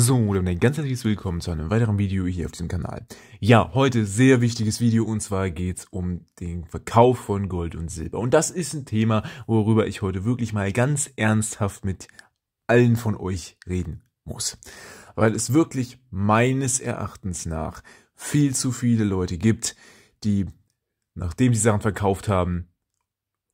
So, dann ein ganz herzliches Willkommen zu einem weiteren Video hier auf diesem Kanal. Ja, heute sehr wichtiges Video und zwar geht's um den Verkauf von Gold und Silber. Und das ist ein Thema, worüber ich heute wirklich mal ganz ernsthaft mit allen von euch reden muss. Weil es wirklich meines Erachtens nach viel zu viele Leute gibt, die, nachdem sie Sachen verkauft haben,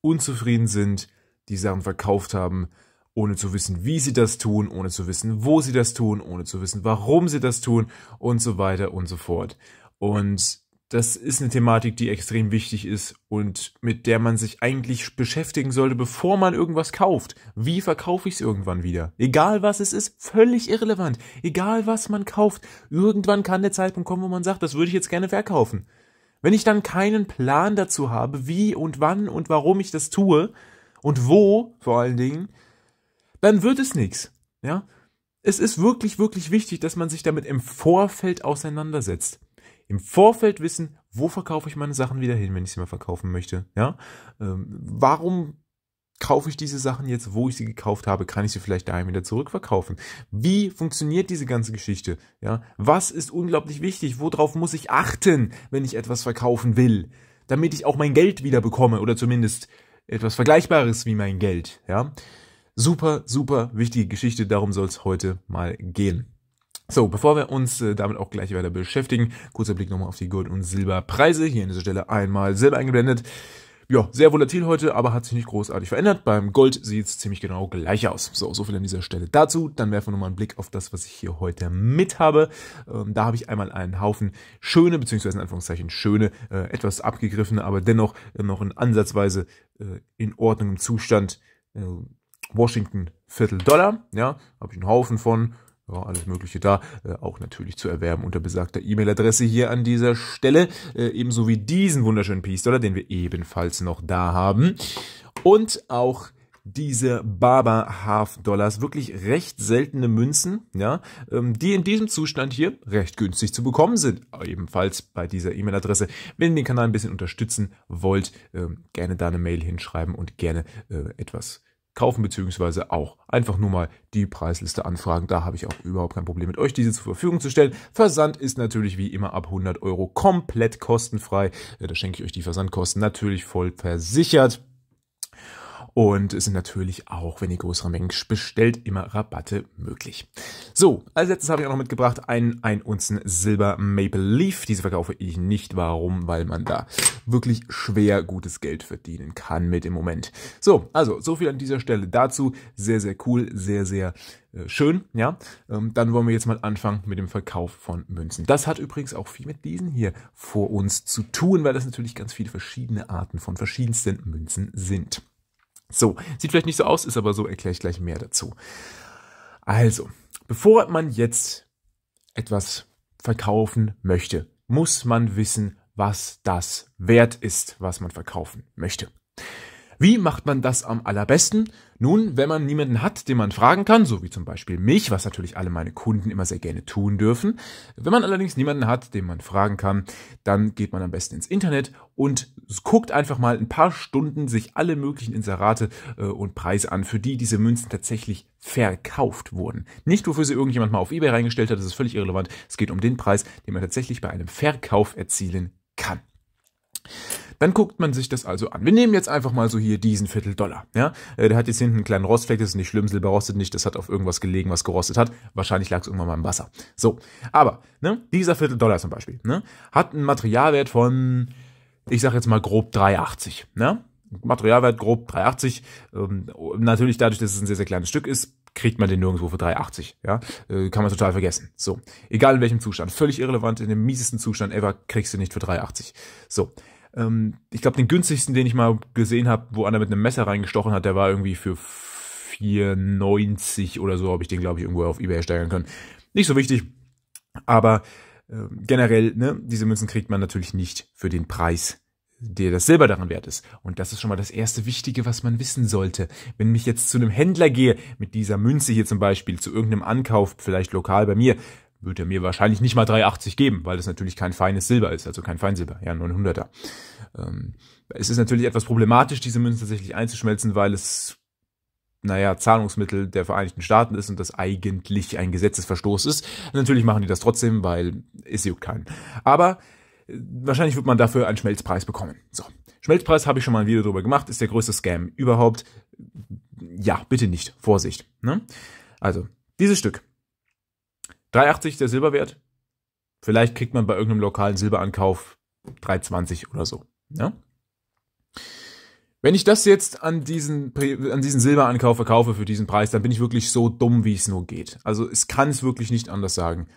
unzufrieden sind, die Sachen verkauft haben, ohne zu wissen, wie sie das tun, ohne zu wissen, wo sie das tun, ohne zu wissen, warum sie das tun und so weiter und so fort. Und das ist eine Thematik, die extrem wichtig ist und mit der man sich eigentlich beschäftigen sollte, bevor man irgendwas kauft. Wie verkaufe ich es irgendwann wieder? Egal was es ist, völlig irrelevant. Egal was man kauft, irgendwann kann der Zeitpunkt kommen, wo man sagt, das würde ich jetzt gerne verkaufen. Wenn ich dann keinen Plan dazu habe, wie und wann und warum ich das tue und wo vor allen Dingen, dann wird es nichts. Ja? Es ist wirklich, wirklich wichtig, dass man sich damit im Vorfeld auseinandersetzt. Im Vorfeld wissen, wo verkaufe ich meine Sachen wieder hin, wenn ich sie mal verkaufen möchte. Ja? Ähm, warum kaufe ich diese Sachen jetzt, wo ich sie gekauft habe, kann ich sie vielleicht daheim wieder zurückverkaufen? Wie funktioniert diese ganze Geschichte? Ja? Was ist unglaublich wichtig? Worauf muss ich achten, wenn ich etwas verkaufen will? Damit ich auch mein Geld wieder bekomme oder zumindest etwas Vergleichbares wie mein Geld. Ja? Super, super wichtige Geschichte, darum soll es heute mal gehen. So, bevor wir uns äh, damit auch gleich weiter beschäftigen, kurzer Blick nochmal auf die Gold- und Silberpreise. Hier an dieser Stelle einmal Silber eingeblendet. Ja, sehr volatil heute, aber hat sich nicht großartig verändert. Beim Gold sieht es ziemlich genau gleich aus. So, so viel an dieser Stelle dazu. Dann werfen wir nochmal einen Blick auf das, was ich hier heute mit habe. Ähm, da habe ich einmal einen Haufen schöne, beziehungsweise in Anführungszeichen schöne, äh, etwas abgegriffene, aber dennoch äh, noch in ansatzweise äh, in Ordnung im Zustand äh, Washington Viertel Dollar, ja, habe ich einen Haufen von, ja, alles Mögliche da, äh, auch natürlich zu erwerben unter besagter E-Mail-Adresse hier an dieser Stelle, äh, ebenso wie diesen wunderschönen Peace-Dollar, den wir ebenfalls noch da haben und auch diese Barber Half Dollars, wirklich recht seltene Münzen, ja, ähm, die in diesem Zustand hier recht günstig zu bekommen sind. Ebenfalls bei dieser E-Mail-Adresse. Wenn ihr den Kanal ein bisschen unterstützen wollt, ähm, gerne da eine Mail hinschreiben und gerne äh, etwas kaufen, beziehungsweise auch einfach nur mal die Preisliste anfragen. Da habe ich auch überhaupt kein Problem mit euch, diese zur Verfügung zu stellen. Versand ist natürlich wie immer ab 100 Euro komplett kostenfrei. Da schenke ich euch die Versandkosten natürlich voll versichert. Und es sind natürlich auch, wenn ihr größere Mengen bestellt, immer Rabatte möglich. So, als letztes habe ich auch noch mitgebracht ein 1 Unzen Silber Maple Leaf. Diese verkaufe ich nicht. Warum? Weil man da wirklich schwer gutes Geld verdienen kann mit im Moment. So, also so viel an dieser Stelle dazu. Sehr, sehr cool, sehr, sehr äh, schön, ja. Ähm, dann wollen wir jetzt mal anfangen mit dem Verkauf von Münzen. Das hat übrigens auch viel mit diesen hier vor uns zu tun, weil das natürlich ganz viele verschiedene Arten von verschiedensten Münzen sind. So, sieht vielleicht nicht so aus, ist aber so, erkläre ich gleich mehr dazu. Also, bevor man jetzt etwas verkaufen möchte, muss man wissen, was das wert ist, was man verkaufen möchte. Wie macht man das am allerbesten? Nun, wenn man niemanden hat, den man fragen kann, so wie zum Beispiel mich, was natürlich alle meine Kunden immer sehr gerne tun dürfen. Wenn man allerdings niemanden hat, den man fragen kann, dann geht man am besten ins Internet und guckt einfach mal ein paar Stunden sich alle möglichen Inserate äh, und Preise an, für die diese Münzen tatsächlich verkauft wurden. Nicht, wofür sie irgendjemand mal auf eBay reingestellt hat, das ist völlig irrelevant. Es geht um den Preis, den man tatsächlich bei einem Verkauf erzielen kann. Dann guckt man sich das also an. Wir nehmen jetzt einfach mal so hier diesen Viertel Dollar. Ja? Äh, der hat jetzt hinten einen kleinen Rostfleck, das ist nicht schlimm, Silber rostet nicht, das hat auf irgendwas gelegen, was gerostet hat. Wahrscheinlich lag es irgendwann mal im Wasser. So, aber ne, dieser Viertel Dollar zum Beispiel ne, hat einen Materialwert von, ich sag jetzt mal grob 3,80. Ne? Materialwert grob 3,80. Ähm, natürlich dadurch, dass es ein sehr, sehr kleines Stück ist, kriegt man den nirgendwo für 3,80. Ja? Äh, kann man total vergessen. So, egal in welchem Zustand. Völlig irrelevant, in dem miesesten Zustand ever kriegst du nicht für 3,80. So, ähm, ich glaube, den günstigsten, den ich mal gesehen habe, wo einer mit einem Messer reingestochen hat, der war irgendwie für 4,90 oder so, habe ich den, glaube ich, irgendwo auf Ebay steigern können. Nicht so wichtig, aber äh, generell, ne, diese Münzen kriegt man natürlich nicht für den Preis, der das Silber daran wert ist. Und das ist schon mal das erste Wichtige, was man wissen sollte. Wenn ich jetzt zu einem Händler gehe, mit dieser Münze hier zum Beispiel, zu irgendeinem Ankauf, vielleicht lokal bei mir, wird er mir wahrscheinlich nicht mal 3,80 geben, weil das natürlich kein feines Silber ist, also kein Feinsilber, ja, 900er. Ähm, es ist natürlich etwas problematisch, diese Münzen tatsächlich einzuschmelzen, weil es naja, Zahlungsmittel der Vereinigten Staaten ist und das eigentlich ein Gesetzesverstoß ist. Natürlich machen die das trotzdem, weil es juckt keinen. Aber äh, wahrscheinlich wird man dafür einen Schmelzpreis bekommen. So. Schmelzpreis habe ich schon mal ein Video drüber gemacht, ist der größte Scam überhaupt. Ja, bitte nicht. Vorsicht. Ne? Also, dieses Stück. 3,80 der Silberwert. Vielleicht kriegt man bei irgendeinem lokalen Silberankauf 3,20 oder so. Ja? Wenn ich das jetzt an diesen, an diesen Silberankauf verkaufe für diesen Preis, dann bin ich wirklich so dumm, wie es nur geht. Also es kann es wirklich nicht anders sagen.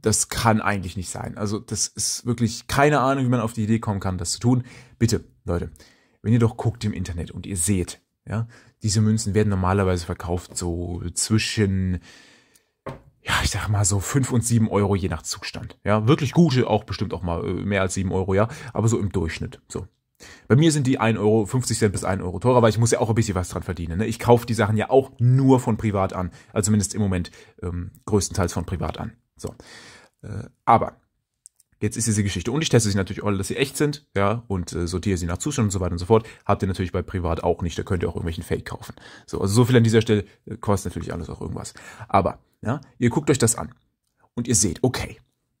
Das kann eigentlich nicht sein. Also das ist wirklich keine Ahnung, wie man auf die Idee kommen kann, das zu tun. Bitte, Leute, wenn ihr doch guckt im Internet und ihr seht, ja, diese Münzen werden normalerweise verkauft so zwischen ja, ich sag mal so fünf und sieben Euro je nach Zustand. Ja, wirklich gute, auch bestimmt auch mal äh, mehr als sieben Euro, ja, aber so im Durchschnitt. So. Bei mir sind die 1 Euro, 50 Cent bis 1 Euro teurer, weil ich muss ja auch ein bisschen was dran verdienen. Ne? Ich kaufe die Sachen ja auch nur von privat an. Also zumindest im Moment ähm, größtenteils von privat an. So. Äh, aber jetzt ist diese Geschichte. Und ich teste sie natürlich alle, dass sie echt sind, ja, und äh, sortiere sie nach Zustand und so weiter und so fort. Habt ihr natürlich bei privat auch nicht. Da könnt ihr auch irgendwelchen Fake kaufen. So, also so viel an dieser Stelle äh, kostet natürlich alles auch irgendwas. Aber, ja, ihr guckt euch das an. Und ihr seht, okay,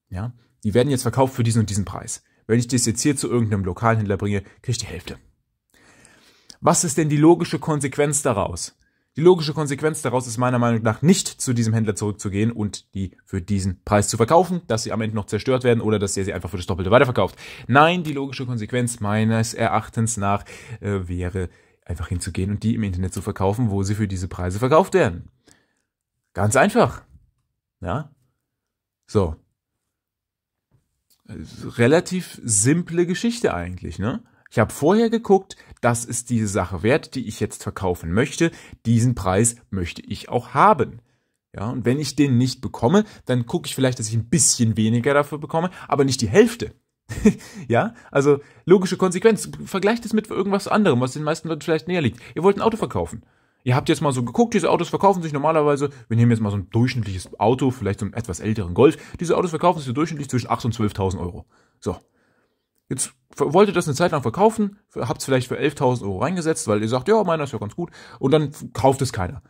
ja, die werden jetzt verkauft für diesen und diesen Preis. Wenn ich das jetzt hier zu irgendeinem Lokalhändler bringe, kriege ich die Hälfte. Was ist denn die logische Konsequenz daraus? Die logische Konsequenz daraus ist meiner Meinung nach nicht zu diesem Händler zurückzugehen und die für diesen Preis zu verkaufen, dass sie am Ende noch zerstört werden oder dass er sie einfach für das Doppelte weiterverkauft. Nein, die logische Konsequenz meines Erachtens nach äh, wäre einfach hinzugehen und die im Internet zu verkaufen, wo sie für diese Preise verkauft werden. Ganz einfach. Ja. So relativ simple Geschichte eigentlich, ne? Ich habe vorher geguckt, das ist diese Sache wert, die ich jetzt verkaufen möchte. Diesen Preis möchte ich auch haben. Ja, und wenn ich den nicht bekomme, dann gucke ich vielleicht, dass ich ein bisschen weniger dafür bekomme, aber nicht die Hälfte. ja, also logische Konsequenz. Vergleicht es mit irgendwas anderem, was den meisten Leuten vielleicht näher liegt. Ihr wollt ein Auto verkaufen. Ihr habt jetzt mal so geguckt, diese Autos verkaufen sich normalerweise, wir nehmen jetzt mal so ein durchschnittliches Auto, vielleicht so einen etwas älteren Golf, diese Autos verkaufen sich durchschnittlich zwischen 8.000 und 12.000 Euro. So. Jetzt wollt ihr das eine Zeit lang verkaufen, habt es vielleicht für 11.000 Euro reingesetzt, weil ihr sagt, ja, meiner ist ja ganz gut, und dann kauft es keiner.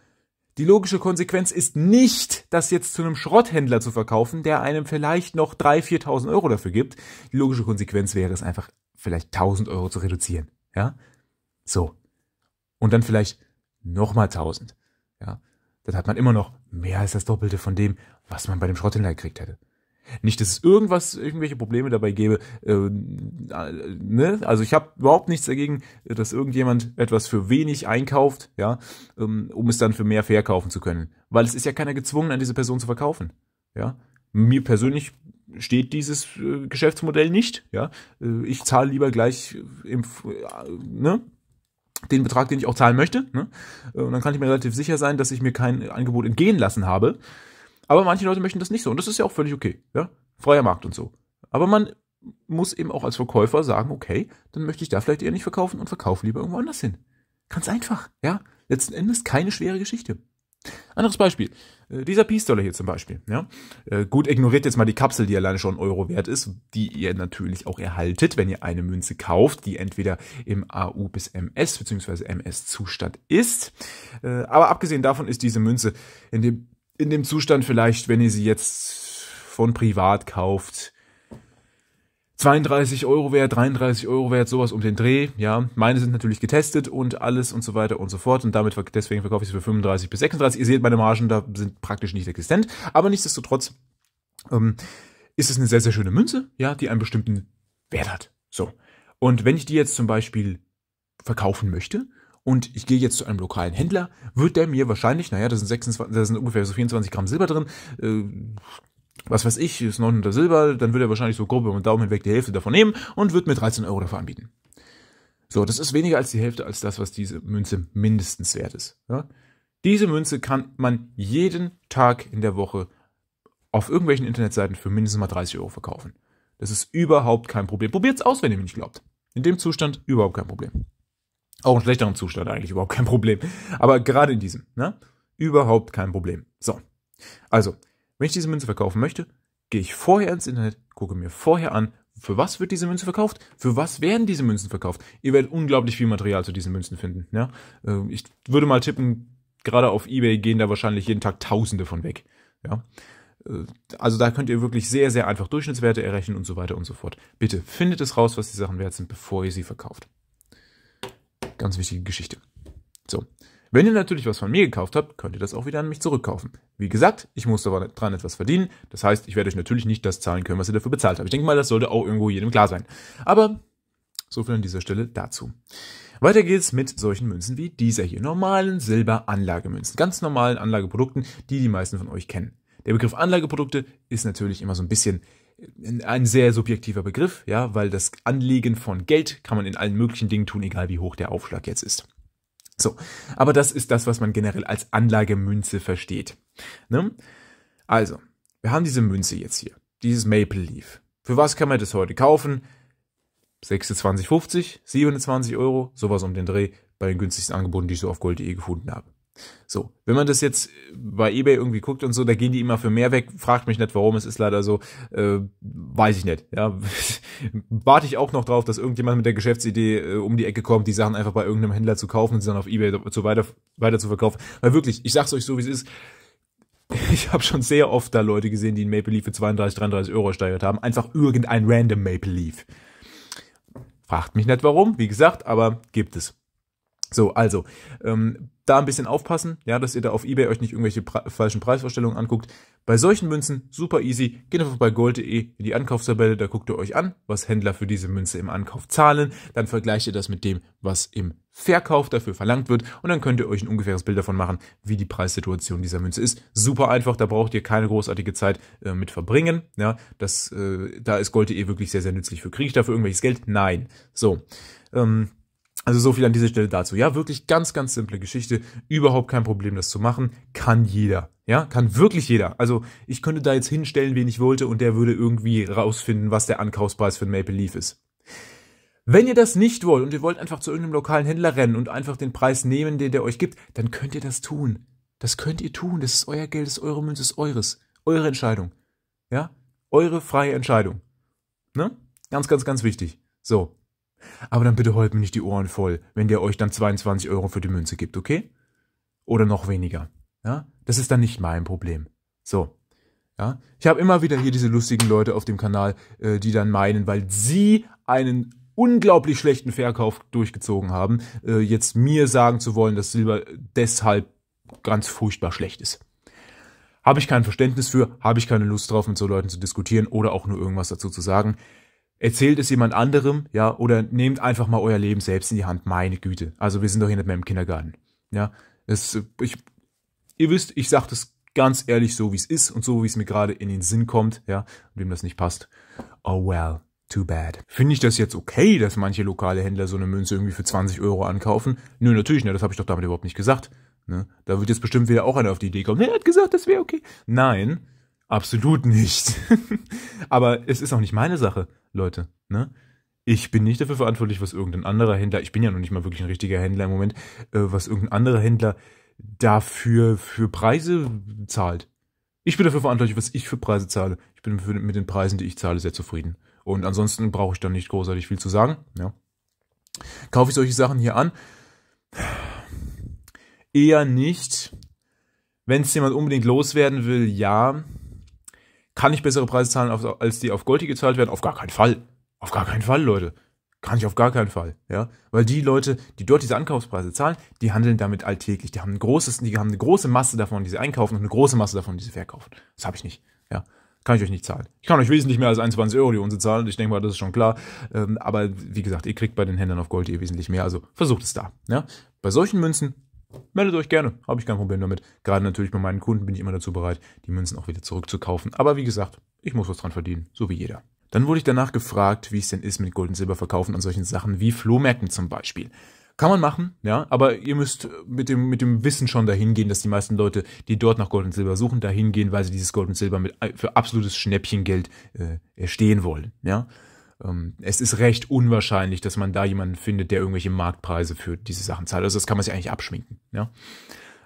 Die logische Konsequenz ist nicht, das jetzt zu einem Schrotthändler zu verkaufen, der einem vielleicht noch 3.000, 4.000 Euro dafür gibt. Die logische Konsequenz wäre es einfach, vielleicht 1.000 Euro zu reduzieren. Ja? So. Und dann vielleicht nochmal 1000. Ja, dann hat man immer noch mehr als das Doppelte von dem, was man bei dem Schrotthändler gekriegt hätte. Nicht, dass es irgendwas, irgendwelche Probleme dabei gäbe. Äh, ne? Also ich habe überhaupt nichts dagegen, dass irgendjemand etwas für wenig einkauft, ja, ähm, um es dann für mehr verkaufen zu können. Weil es ist ja keiner gezwungen, an diese Person zu verkaufen. Ja. Mir persönlich steht dieses äh, Geschäftsmodell nicht. Ja, äh, ich zahle lieber gleich im, äh, ne, den Betrag, den ich auch zahlen möchte. Ne? Und dann kann ich mir relativ sicher sein, dass ich mir kein Angebot entgehen lassen habe. Aber manche Leute möchten das nicht so. Und das ist ja auch völlig okay. Ja? Freier Markt und so. Aber man muss eben auch als Verkäufer sagen, okay, dann möchte ich da vielleicht eher nicht verkaufen und verkaufe lieber irgendwo anders hin. Ganz einfach. Ja? Letzten Endes keine schwere Geschichte. Anderes Beispiel. Äh, dieser Peace-Dollar hier zum Beispiel. Ja? Äh, gut, ignoriert jetzt mal die Kapsel, die alleine schon Euro wert ist, die ihr natürlich auch erhaltet, wenn ihr eine Münze kauft, die entweder im AU bis MS bzw. MS-Zustand ist. Äh, aber abgesehen davon ist diese Münze in dem, in dem Zustand vielleicht, wenn ihr sie jetzt von privat kauft, 32 Euro wert, 33 Euro wert, sowas um den Dreh. Ja, meine sind natürlich getestet und alles und so weiter und so fort. Und damit deswegen verkaufe ich sie für 35 bis 36. Ihr seht, meine Margen da sind praktisch nicht existent. Aber nichtsdestotrotz ähm, ist es eine sehr, sehr schöne Münze, ja, die einen bestimmten Wert hat. So. Und wenn ich die jetzt zum Beispiel verkaufen möchte, und ich gehe jetzt zu einem lokalen Händler, wird der mir wahrscheinlich, naja, da sind, 26, da sind ungefähr so 24 Gramm Silber drin, äh, was weiß ich, ist 900 Silber, dann wird er wahrscheinlich so grob mit Daumen hinweg die Hälfte davon nehmen und wird mir 13 Euro dafür anbieten. So, das ist weniger als die Hälfte als das, was diese Münze mindestens wert ist. Ja? Diese Münze kann man jeden Tag in der Woche auf irgendwelchen Internetseiten für mindestens mal 30 Euro verkaufen. Das ist überhaupt kein Problem. Probiert's aus, wenn ihr mir nicht glaubt. In dem Zustand überhaupt kein Problem. Auch in schlechteren Zustand eigentlich überhaupt kein Problem. Aber gerade in diesem, ne? Überhaupt kein Problem. So. Also, wenn ich diese Münze verkaufen möchte, gehe ich vorher ins Internet, gucke mir vorher an, für was wird diese Münze verkauft? Für was werden diese Münzen verkauft? Ihr werdet unglaublich viel Material zu diesen Münzen finden. Ja? Äh, ich würde mal tippen, gerade auf Ebay gehen da wahrscheinlich jeden Tag Tausende von weg. Ja? Äh, also da könnt ihr wirklich sehr, sehr einfach Durchschnittswerte errechnen und so weiter und so fort. Bitte findet es raus, was die Sachen wert sind, bevor ihr sie verkauft. Ganz wichtige Geschichte. So. Wenn ihr natürlich was von mir gekauft habt, könnt ihr das auch wieder an mich zurückkaufen. Wie gesagt, ich muss aber dran etwas verdienen. Das heißt, ich werde euch natürlich nicht das zahlen können, was ihr dafür bezahlt habt. Ich denke mal, das sollte auch irgendwo jedem klar sein. Aber so viel an dieser Stelle dazu. Weiter geht's mit solchen Münzen wie dieser hier. Normalen Silber-Anlagemünzen. Ganz normalen Anlageprodukten, die die meisten von euch kennen. Der Begriff Anlageprodukte ist natürlich immer so ein bisschen ein sehr subjektiver Begriff, ja, weil das Anlegen von Geld kann man in allen möglichen Dingen tun, egal wie hoch der Aufschlag jetzt ist. So, aber das ist das, was man generell als Anlagemünze versteht. Ne? Also, wir haben diese Münze jetzt hier, dieses Maple Leaf. Für was kann man das heute kaufen? 26,50, 27 Euro, sowas um den Dreh bei den günstigsten Angeboten, die ich so auf gold.de gefunden habe. So, wenn man das jetzt bei eBay irgendwie guckt und so, da gehen die immer für mehr weg. Fragt mich nicht, warum. Es ist leider so, äh, weiß ich nicht. Ja, warte ich auch noch drauf, dass irgendjemand mit der Geschäftsidee äh, um die Ecke kommt, die Sachen einfach bei irgendeinem Händler zu kaufen und sie dann auf eBay zu weiter weiter zu verkaufen. Weil wirklich, ich sag's euch so, wie es ist. Ich habe schon sehr oft da Leute gesehen, die ein Maple Leaf für 32, 33 Euro ersteigert haben. Einfach irgendein random Maple Leaf. Fragt mich nicht warum, wie gesagt, aber gibt es. So, also, ähm, da ein bisschen aufpassen, ja, dass ihr da auf Ebay euch nicht irgendwelche Pre falschen Preisvorstellungen anguckt. Bei solchen Münzen super easy. Geht einfach bei gold.de in die Ankaufstabelle, da guckt ihr euch an, was Händler für diese Münze im Ankauf zahlen. Dann vergleicht ihr das mit dem, was im Verkauf dafür verlangt wird und dann könnt ihr euch ein ungefähres Bild davon machen, wie die Preissituation dieser Münze ist. Super einfach, da braucht ihr keine großartige Zeit äh, mit verbringen. Ja, das, äh, da ist gold.de wirklich sehr, sehr nützlich für. Kriege ich dafür irgendwelches Geld? Nein. So. Ähm, also so viel an dieser Stelle dazu. Ja, wirklich ganz, ganz simple Geschichte. Überhaupt kein Problem, das zu machen. Kann jeder. Ja, kann wirklich jeder. Also ich könnte da jetzt hinstellen, wen ich wollte, und der würde irgendwie rausfinden, was der Ankaufspreis für ein Maple Leaf ist. Wenn ihr das nicht wollt und ihr wollt einfach zu irgendeinem lokalen Händler rennen und einfach den Preis nehmen, den der euch gibt, dann könnt ihr das tun. Das könnt ihr tun. Das ist euer Geld, das ist eure Münze, das ist eures. Eure Entscheidung. Ja? Eure freie Entscheidung. Ne? Ganz, ganz, ganz wichtig. So. Aber dann bitte heult mir nicht die Ohren voll, wenn der euch dann 22 Euro für die Münze gibt, okay? Oder noch weniger. Ja? Das ist dann nicht mein Problem. So. Ja? Ich habe immer wieder hier diese lustigen Leute auf dem Kanal, äh, die dann meinen, weil sie einen unglaublich schlechten Verkauf durchgezogen haben, äh, jetzt mir sagen zu wollen, dass Silber deshalb ganz furchtbar schlecht ist. Habe ich kein Verständnis für, habe ich keine Lust drauf, mit so Leuten zu diskutieren oder auch nur irgendwas dazu zu sagen erzählt es jemand anderem, ja, oder nehmt einfach mal euer Leben selbst in die Hand. Meine Güte. Also wir sind doch hier nicht mehr im Kindergarten. Ja, es, ich, ihr wisst, ich sage das ganz ehrlich so, wie es ist und so, wie es mir gerade in den Sinn kommt, ja, und wem das nicht passt. Oh well, too bad. Finde ich das jetzt okay, dass manche lokale Händler so eine Münze irgendwie für 20 Euro ankaufen? Nö, natürlich nicht, das habe ich doch damit überhaupt nicht gesagt. Ne? Da wird jetzt bestimmt wieder auch einer auf die Idee kommen, er hat gesagt, das wäre okay. Nein, absolut nicht. Aber es ist auch nicht meine Sache. Leute. Ne? Ich bin nicht dafür verantwortlich, was irgendein anderer Händler, ich bin ja noch nicht mal wirklich ein richtiger Händler im Moment, äh, was irgendein anderer Händler dafür für Preise zahlt. Ich bin dafür verantwortlich, was ich für Preise zahle. Ich bin für, mit den Preisen, die ich zahle, sehr zufrieden. Und ansonsten brauche ich da nicht großartig viel zu sagen. Ja. Kaufe ich solche Sachen hier an? Eher nicht. Wenn es jemand unbedingt loswerden will, ja. Kann ich bessere Preise zahlen, als die auf Goldie gezahlt werden? Auf gar keinen Fall. Auf gar keinen Fall, Leute. Kann ich auf gar keinen Fall, ja. Weil die Leute, die dort diese Ankaufspreise zahlen, die handeln damit alltäglich. Die haben ein großes, die haben eine große Masse davon, die sie einkaufen und eine große Masse davon, die sie verkaufen. Das habe ich nicht, ja. Kann ich euch nicht zahlen. Ich kann euch wesentlich mehr als 21 Euro die Unse zahlen. Ich denke mal, das ist schon klar. Ähm, aber wie gesagt, ihr kriegt bei den Händlern auf Gold eh wesentlich mehr. Also versucht es da. Ja? Bei solchen Münzen meldet euch gerne, habe ich kein Problem damit. Gerade natürlich bei meinen Kunden bin ich immer dazu bereit, die Münzen auch wieder zurückzukaufen. Aber wie gesagt, ich muss was dran verdienen, so wie jeder. Dann wurde ich danach gefragt, wie es denn ist mit Gold und Silber verkaufen an solchen Sachen wie Flohmärkten zum Beispiel. Kann man machen, ja, aber ihr müsst mit dem, mit dem Wissen schon dahin gehen, dass die meisten Leute, die dort nach Gold und Silber suchen, dahin gehen, weil sie dieses Gold und Silber mit, für absolutes Schnäppchengeld äh, erstehen wollen, ja. Ähm, es ist recht unwahrscheinlich, dass man da jemanden findet, der irgendwelche Marktpreise für diese Sachen zahlt. Also das kann man sich eigentlich abschminken. Ja?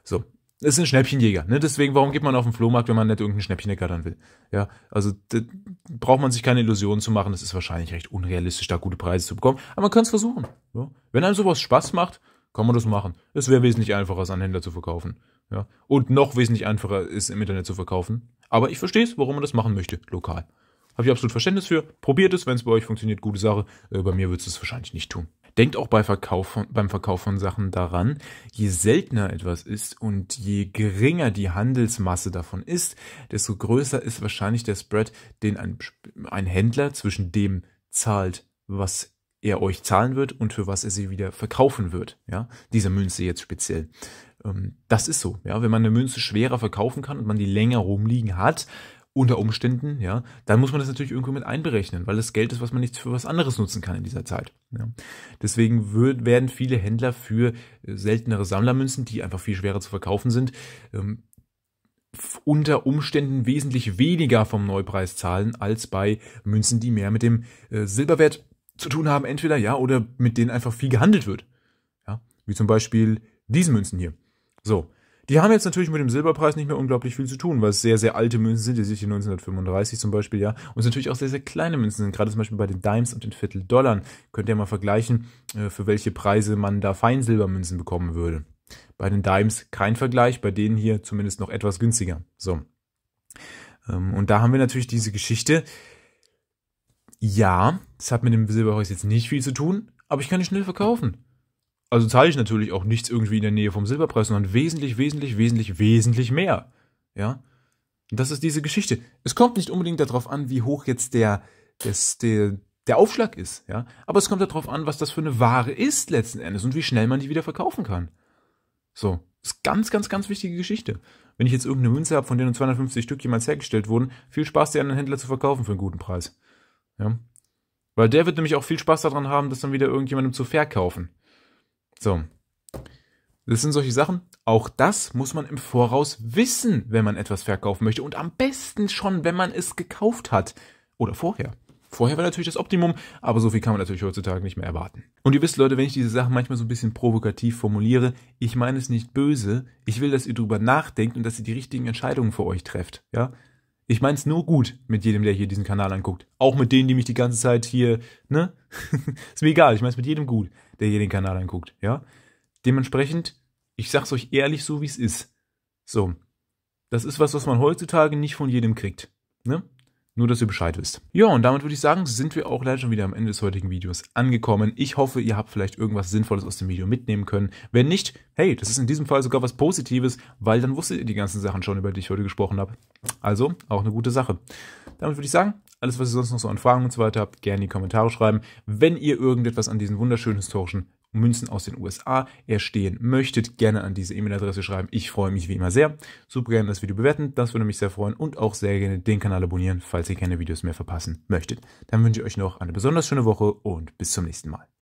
So. es sind Schnäppchenjäger, ne? Deswegen, warum geht man auf den Flohmarkt, wenn man nicht irgendein Schnäppchen ergattern will? Ja, also braucht man sich keine Illusionen zu machen. Es ist wahrscheinlich recht unrealistisch, da gute Preise zu bekommen. Aber man kann es versuchen. Ja? Wenn einem sowas Spaß macht, kann man das machen. Es wäre wesentlich einfacher, es an Händler zu verkaufen. Ja? Und noch wesentlich einfacher ist im Internet zu verkaufen. Aber ich verstehe es, warum man das machen möchte, lokal. Habe ich absolut Verständnis für. Probiert es, wenn es bei euch funktioniert, gute Sache. Äh, bei mir wird es wahrscheinlich nicht tun. Denkt auch bei Verkauf von, beim Verkauf von Sachen daran, je seltener etwas ist und je geringer die Handelsmasse davon ist, desto größer ist wahrscheinlich der Spread, den ein, ein Händler zwischen dem zahlt, was er euch zahlen wird und für was er sie wieder verkaufen wird. Ja, dieser Münze jetzt speziell. Ähm, das ist so. Ja, wenn man eine Münze schwerer verkaufen kann und man die länger rumliegen hat, unter Umständen, ja, dann muss man das natürlich irgendwo mit einberechnen, weil das Geld ist, was man nicht für was anderes nutzen kann in dieser Zeit. Ja. Deswegen wird, werden viele Händler für äh, seltenere Sammlermünzen, die einfach viel schwerer zu verkaufen sind, ähm, unter Umständen wesentlich weniger vom Neupreis zahlen als bei Münzen, die mehr mit dem äh, Silberwert zu tun haben, entweder ja oder mit denen einfach viel gehandelt wird. Ja, wie zum Beispiel diese Münzen hier. So, die haben jetzt natürlich mit dem Silberpreis nicht mehr unglaublich viel zu tun, weil es sehr, sehr alte Münzen sind, die sich hier 1935 zum Beispiel, ja, und es natürlich auch sehr, sehr kleine Münzen sind, gerade zum Beispiel bei den Dimes und den Viertel-Dollar. Könnt ihr mal vergleichen, äh, für welche Preise man da Feinsilbermünzen bekommen würde. Bei den Dimes kein Vergleich, bei denen hier zumindest noch etwas günstiger. So. Ähm, und da haben wir natürlich diese Geschichte. Ja, das hat mit dem Silberpreis jetzt nicht viel zu tun, aber ich kann die schnell verkaufen. Also zahle ich natürlich auch nichts irgendwie in der Nähe vom Silberpreis, sondern wesentlich, wesentlich, wesentlich, wesentlich mehr. Ja. Und das ist diese Geschichte. Es kommt nicht unbedingt darauf an, wie hoch jetzt der, des, der, der Aufschlag ist, ja. Aber es kommt darauf an, was das für eine Ware ist letzten Endes und wie schnell man die wieder verkaufen kann. So. Das ist ganz, ganz, ganz wichtige Geschichte. Wenn ich jetzt irgendeine Münze habe, von denen 250 Stück jemals hergestellt wurden, viel Spaß, die an den Händler zu verkaufen für einen guten Preis. Ja. Weil der wird nämlich auch viel Spaß daran haben, das dann wieder irgendjemandem zu verkaufen. So. Das sind solche Sachen. Auch das muss man im Voraus wissen, wenn man etwas verkaufen möchte. Und am besten schon, wenn man es gekauft hat. Oder vorher. Vorher war natürlich das Optimum, aber so viel kann man natürlich heutzutage nicht mehr erwarten. Und ihr wisst, Leute, wenn ich diese Sachen manchmal so ein bisschen provokativ formuliere, ich meine es nicht böse. Ich will, dass ihr drüber nachdenkt und dass ihr die richtigen Entscheidungen für euch trefft. Ja? Ich meine es nur gut mit jedem, der hier diesen Kanal anguckt. Auch mit denen, die mich die ganze Zeit hier, ne? ist mir egal, ich meine es mit jedem gut, der hier den Kanal anguckt, ja? Dementsprechend, ich sag's euch ehrlich so, wie es ist. So. Das ist was, was man heutzutage nicht von jedem kriegt, ne? Nur, dass ihr Bescheid wisst. Ja, und damit würde ich sagen, sind wir auch leider schon wieder am Ende des heutigen Videos angekommen. Ich hoffe, ihr habt vielleicht irgendwas Sinnvolles aus dem Video mitnehmen können. Wenn nicht, hey, das ist in diesem Fall sogar was Positives, weil dann wusstet ihr die ganzen Sachen schon, über die ich heute gesprochen habe. Also, auch eine gute Sache. Damit würde ich sagen, alles, was ihr sonst noch so an Fragen und so weiter habt, gerne in die Kommentare schreiben. Wenn ihr irgendetwas an diesen wunderschönen historischen Münzen aus den USA erstehen möchtet, gerne an diese E-Mail-Adresse schreiben. Ich freue mich wie immer sehr. Super gerne das Video bewerten, das würde mich sehr freuen und auch sehr gerne den Kanal abonnieren, falls ihr keine Videos mehr verpassen möchtet. Dann wünsche ich euch noch eine besonders schöne Woche und bis zum nächsten Mal.